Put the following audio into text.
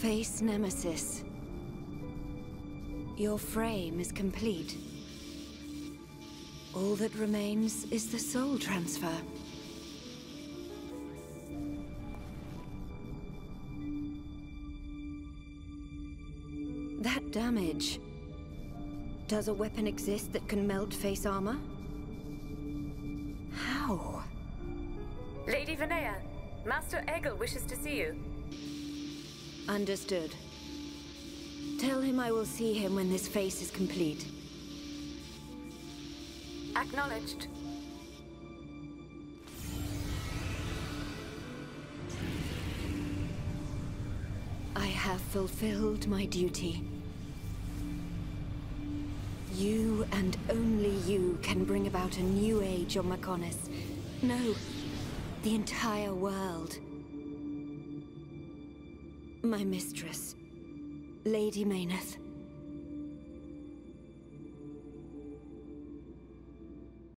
Face Nemesis. Your frame is complete. All that remains is the soul transfer. That damage... Does a weapon exist that can melt face armor? How? Lady Vanea, Master Egil wishes to see you. Understood. Tell him I will see him when this face is complete. Acknowledged. I have fulfilled my duty. You and only you can bring about a new age on Mechonis. No, the entire world. My mistress, Lady Meyneth.